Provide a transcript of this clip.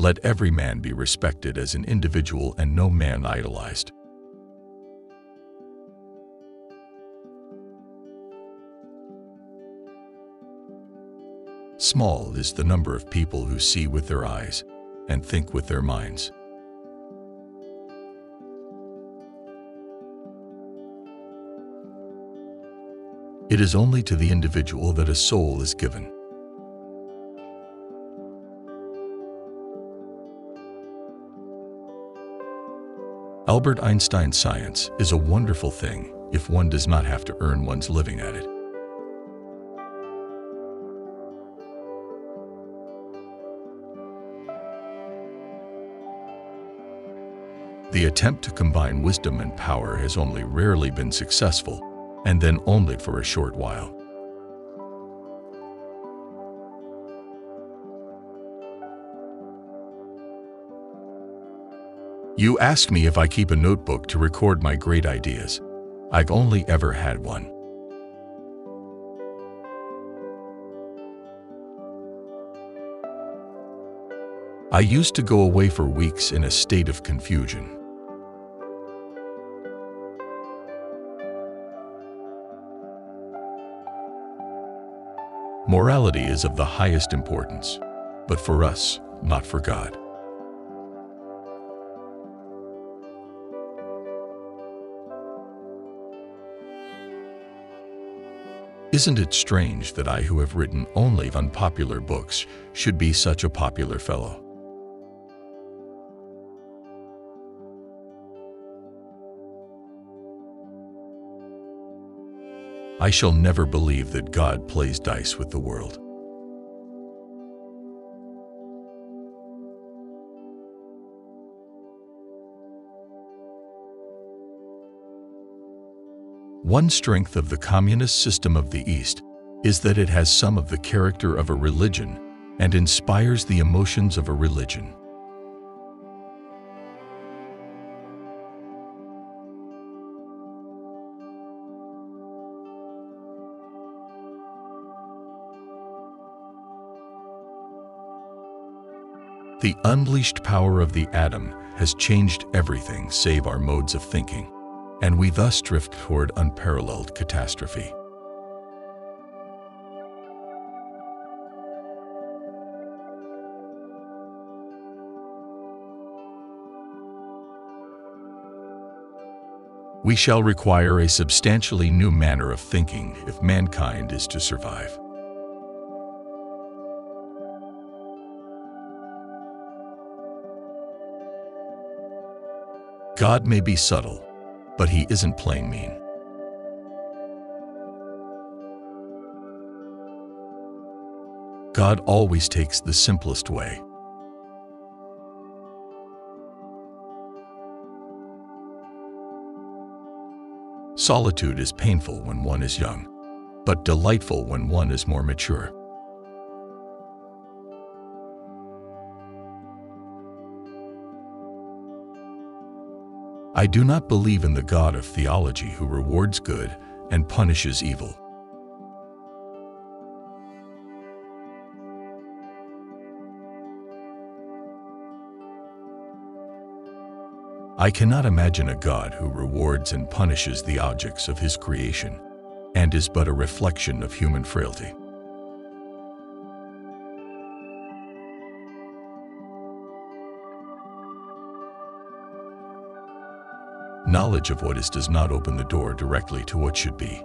Let every man be respected as an individual and no man idolized. Small is the number of people who see with their eyes and think with their minds. It is only to the individual that a soul is given. Albert Einstein's science is a wonderful thing if one does not have to earn one's living at it. The attempt to combine wisdom and power has only rarely been successful, and then only for a short while. You ask me if I keep a notebook to record my great ideas. I've only ever had one. I used to go away for weeks in a state of confusion. Morality is of the highest importance, but for us, not for God. Isn't it strange that I who have written only unpopular books should be such a popular fellow? I shall never believe that God plays dice with the world. One strength of the communist system of the East is that it has some of the character of a religion and inspires the emotions of a religion. The unleashed power of the atom has changed everything save our modes of thinking, and we thus drift toward unparalleled catastrophe. We shall require a substantially new manner of thinking if mankind is to survive. God may be subtle, but he isn't plain mean. God always takes the simplest way. Solitude is painful when one is young, but delightful when one is more mature. I do not believe in the God of theology who rewards good and punishes evil. I cannot imagine a God who rewards and punishes the objects of his creation and is but a reflection of human frailty. Knowledge of what is does not open the door directly to what should be.